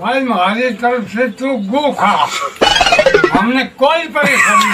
भाई हमारी तरफ़ से तू गो खा हमने कोई परेशानी